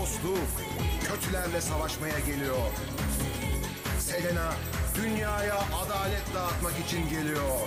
sonsuzluk kötülerle savaşmaya geliyor. Selena dünyaya adalet dağıtmak için geliyor.